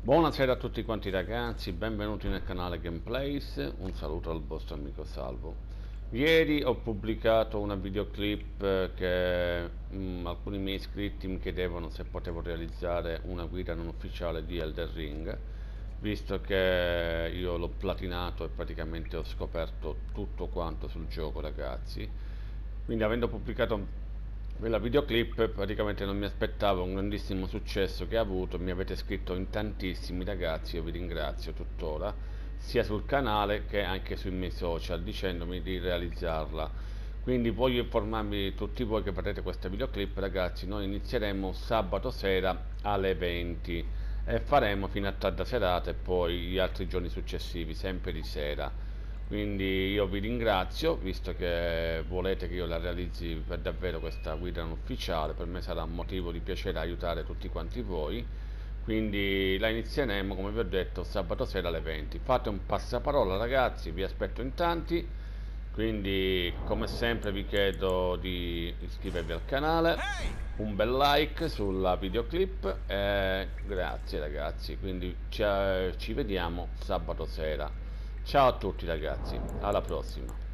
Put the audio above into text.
Buonasera a tutti quanti ragazzi, benvenuti nel canale Gameplays, un saluto al vostro amico Salvo. Ieri ho pubblicato una videoclip eh, che mh, mm, alcuni miei iscritti mi chiedevano se potevo realizzare una guida non ufficiale di Elder Ring, visto che io l'ho platinato e praticamente ho scoperto tutto quanto sul gioco ragazzi. Quindi avendo pubblicato quella videoclip praticamente non mi aspettavo un grandissimo successo che ha avuto, mi avete scritto in tantissimi ragazzi, io vi ringrazio tuttora, sia sul canale che anche sui miei social dicendomi di realizzarla. Quindi voglio informarvi tutti voi che vedrete questa videoclip ragazzi, noi inizieremo sabato sera alle 20 e faremo fino a tarda serata e poi gli altri giorni successivi, sempre di sera quindi io vi ringrazio visto che volete che io la realizzi per davvero questa guida non ufficiale per me sarà un motivo di piacere aiutare tutti quanti voi. Quindi la inizieremo come vi ho detto sabato sera alle 20 fate un passaparola ragazzi vi aspetto in tanti. Quindi come sempre vi chiedo di iscrivervi al canale un bel like sulla videoclip e grazie ragazzi. Quindi ci, ci vediamo sabato sera Ciao a tutti ragazzi, alla prossima.